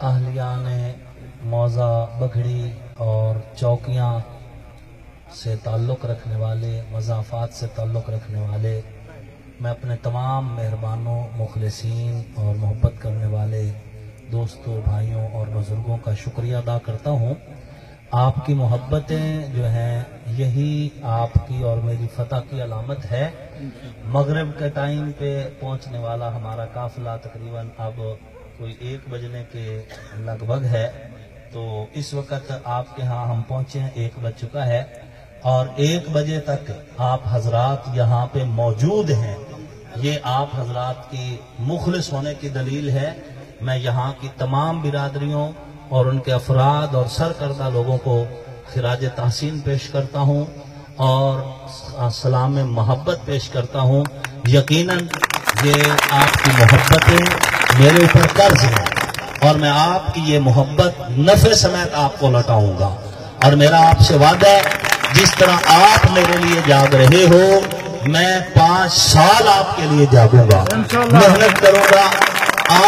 اہلیہ نے موزہ بگھڑی اور چوکیاں سے تعلق رکھنے والے، مضافات سے تعلق رکھنے والے، میں اپنے تمام مہربانوں، مخلصین اور محبت کرنے والے دوستوں، بھائیوں اور بزرگوں کا شکریہ ادا کرتا ہوں۔ آپ کی محبتیں جو ہیں، یہی آپ کی اور میری فتح کی علامت ہے۔ مغرب کے ٹائم پہ پہنچنے والا ہمارا قافلہ تقریباً اب کوئی ایک بجنے کے لگ بھگ ہے، تو اس وقت آپ کے ہاں ہم پہنچے ہیں، ایک بج چکا ہے۔ اور ایک بجے تک آپ حضرات یہاں پہ موجود ہیں۔ یہ آپ حضرات کی مخلص ہونے کی دلیل ہے۔ میں یہاں کی تمام برادریوں اور ان کے افراد اور سرکردہ لوگوں کو خراج تحسین پیش کرتا ہوں اور سلام محبت پیش کرتا ہوں۔ یقیناً یہ آپ کی محبتیں میرے اوپر قرض ہے اور میں آپ کی یہ محبت نفع سمیت آپ کو لٹاؤں گا۔ اور میرا آپ سے وعدہ ہے جس طرح آپ میرے لیے جاگ رہے ہو میں پانچ سال آپ کے لیے جاگوں گا۔ محنت کروں گا۔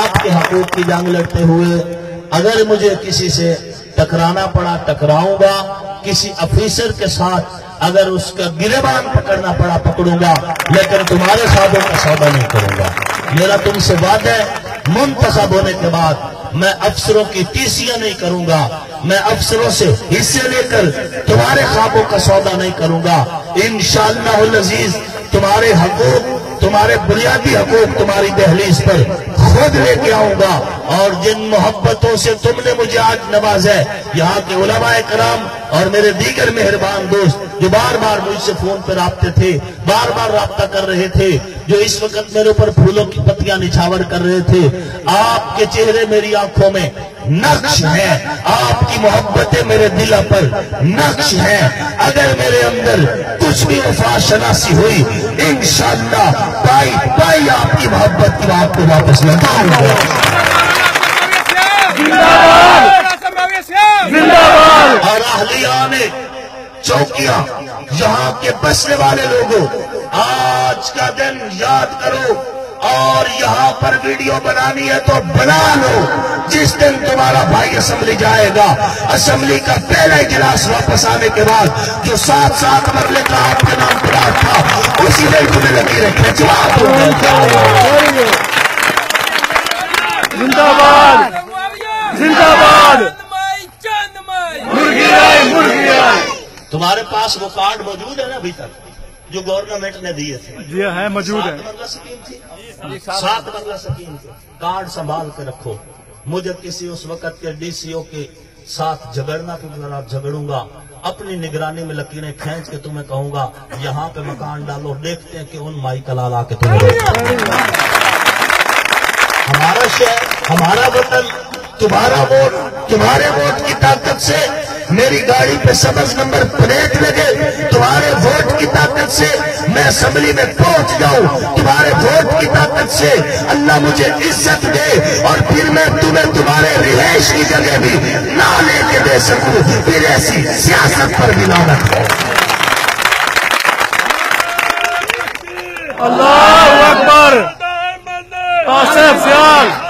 آپ کے حقوق کی جنگ لڑتے ہوئے اگر مجھے کسی سے ٹکرانا پڑا ٹکراؤں گا۔ کسی افیسر کے ساتھ اگر اس کا گربان پکڑنا پڑا پکڑوں گا۔ لیکن تمہارے ساتھوں کا سودا نہیں کروں گا۔ میرا تم سے وعدہ ہے منتصب ہونے کے بعد میں افسروں کی تیسیاں نہیں کروں گا۔ میں افسروں سے حصے لے کر تمہارے خوابوں کا سودا نہیں کروں گا۔ انشاءاللہ العزیز، تمہارے حقوق، تمہارے بنیادی حقوق تمہاری دہلیز پر خود لے کے آؤں گا۔ اور جن محبتوں سے تم نے مجھے آج نواز ہے، یہاں کے علماء کرام اور میرے دیگر مہربان دوست جو بار بار مجھ سے فون پہ رابطے تھے، بار بار رابطہ کر رہے تھے، جو اس وقت میرے اوپر پھولوں کی پتیاں نچھاور کر رہے تھے، آپ کے چہرے میری آنکھوں میں نقش ہے آپ کی محبتیں میرے دل پر نقش ہے اگر میرے اندر کچھ بھی وفا شناسی ہوئی، انشاءاللہ، پائی پائی آپ کی محبت کی آپ کو واپس لگاؤں گا چوکیاں یہاں کے بسنے والے لوگوں، آج کا دن یاد کرو، اور یہاں پر ویڈیو بنانی ہے تو بنا لو۔ جس دن تمہارا بھائی اسمبلی جائے گا، اسمبلی کا پہلا جلاس واپس آنے کے بعد جو سات سات مرلے کا آپ کا نام پڑا تھا اسی دن تمہیں لگی رکھے جواب۔ تمہارے پاس وہ کارڈ موجود ہے نا ابھی تک؟ جو گورنمنٹ نے دیے تھے۔ یہ ہے موجود ہے۔ سات مرلہ سکیم تھی۔ سات مرلہ سکیم تھی کارڈ سنبھال کے رکھو۔ مجھے کسی اس وقت کے ڈی سی او کے ساتھ جھگڑنا تو آپ جھگڑوں گا۔ اپنی نگرانی میں لکیریں کھینچ کے تمہیں کہوں گا یہاں پہ مکان ڈالو۔ دیکھتے ہیں کہ ان مائی کلال آ کے تمہیں ہمارا شہر ہمارا وطن تمہارا ووٹ تمہارے ووٹ کی طاقت سے میری گاڑی پہ سبز نمبر پلیٹ لگے، تمہارے ووٹ کی طاقت سے میں اسمبلی میں پہنچ جاؤں۔ تمہارے ووٹ کی طاقت سے اللہ مجھے عزت دے اور پھر میں تمہیں تمہارے رہائش کی جگہ بھی نہ لے کے دے سکوں۔ پھر ایسی سیاست پر بھی لانت اللہ اکبر، قاسم سیال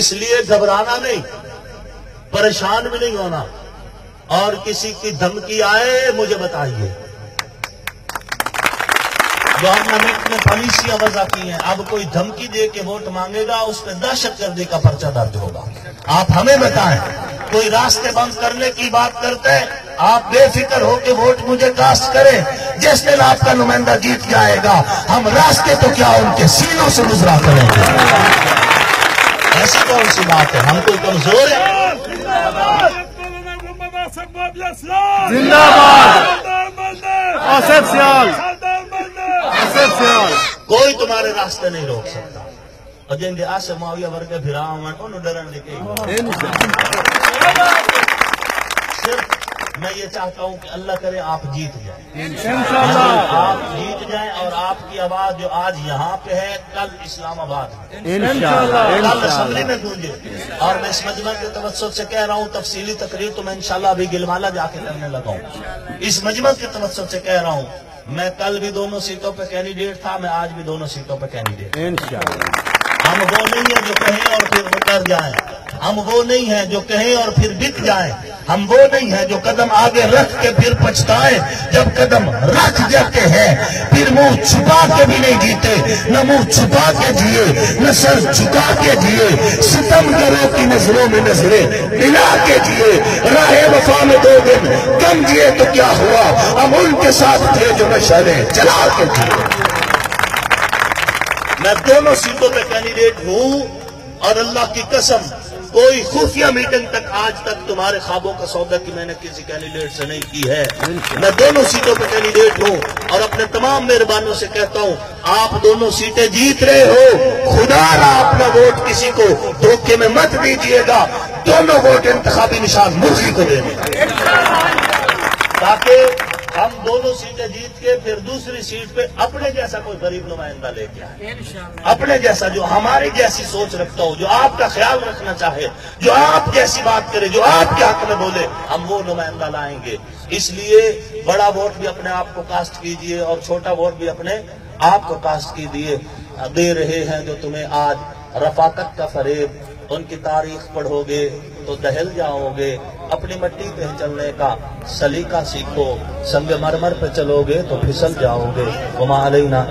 اس لیے گھبرانا نہیں، پریشان بھی نہیں ہونا۔ اور کسی کی دھمکی آئے، مجھے بتائیے۔ گورنمنٹ نے پالیسیاں وضع کی ہیں، اب کوئی دھمکی دے کے ووٹ مانگے گا، اس پہ دہشت گردی کا پرچہ درج ہوگا۔ آپ ہمیں بتائیں، کوئی راستے بند کرنے کی بات کرتے ہیں آپ بے فکر ہو کے ووٹ مجھے کاسٹ کریں۔ جس دن آپ کا نمائندہ جیت جائے گا، ہم راستے تو کیا ان کے سینوں سے گزرا کریں گے؟ ایسی کون سی بات ہے ہم کوئی کمزور ہے زندہ باد سیال سیال کوئی تمہارے راستے نہیں روک سکتا اگین دے آسے معاویہ ورگے پھر آمان انہوں ڈرن لکے صرف میں یہ چاہتا ہوں کہ اللہ کرے آپ جیت جائیں۔ انشاءاللہ۔ آپ جیت جائیں اور آپ کی آواز جو آج یہاں پہ ہے کل اسلام آباد میں۔ کل اسمبلی میں گونجے۔ اور میں اس مجمع کے توسط سے کہہ رہا ہوں تفصیلی تقریر تو میں انشاءاللہ ابھی گلمالہ جا کے کرنے لگا ہوں۔ اس مجمع کے توسط سے کہہ رہا ہوں میں کل بھی دونوں سیٹوں پہ کینڈیڈیٹ تھا میں آج بھی دونوں سیٹوں پہ کینڈیڈیٹ۔ انشاءاللہ۔ ہم وہ نہیں ہیں جو کہیں اور پھر بکر جائیں۔ ہم وہ نہیں ہیں جو کہیں اور پھر بک جائیں۔ ہم وہ نہیں ہیں جو قدم آگے رکھ کے پھر پچھتائیں جب قدم رکھ جاتے ہیں، پھر منہ چھپا کے بھی نہیں جیتے، نہ منہ چھپا کے جیے، نہ سر جھکا کے جیے، ستم گروں کی نظروں میں نظریں ملا کے جیے، راہ وفا میں دو دن کم جیے تو کیا ہوا؟ ہم ان کے ساتھ تھے جو نشرے چلا کے جیے میں دونوں سیٹوں پہ کینڈیڈیٹ ہوں اور اللہ کی قسم کوئی خفیہ میٹنگ تک آج تک تمہارے خوابوں کا سودا کی میں نے کسی کینڈیڈیٹ سے نہیں کی ہے۔ میں دونوں سیٹوں پہ کینڈیڈیٹ ہوں اور اپنے تمام مہربانوں سے کہتا ہوں آپ دونوں سیٹیں جیت رہے ہو۔ خدا نہ اپنا ووٹ کسی کو دھوکے میں مت دیجیے گا۔ دونوں ووٹ انتخابی نشان مرغی کو دیں۔ تاکہ ہم دونوں سیٹیں جیت کے پھر دوسری سیٹ پہ اپنے جیسا کوئی غریب نمائندہ لے کے آئے۔ اپنے جیسا جو ہماری جیسی سوچ رکھتا ہو جو آپ کا خیال رکھنا چاہے جو آپ جیسی بات کرے جو آپ کے حق میں بولے ہم وہ نمائندہ لائیں گے۔ اس لیے بڑا ووٹ بھی اپنے آپ کو کاسٹ کیجیے اور چھوٹا ووٹ بھی اپنے آپ کو کاسٹ کیجیے۔ دے رہے ہیں جو تمہیں آج رفاقت کا فریب ان کی تاریخ پڑھو گے تو دہل جاؤ گے اپنی مٹی پہ چلنے کا سلیقہ سیکھو، سنگ مرمر پہ چلو گے تو پھسل جاؤ گے وما علینا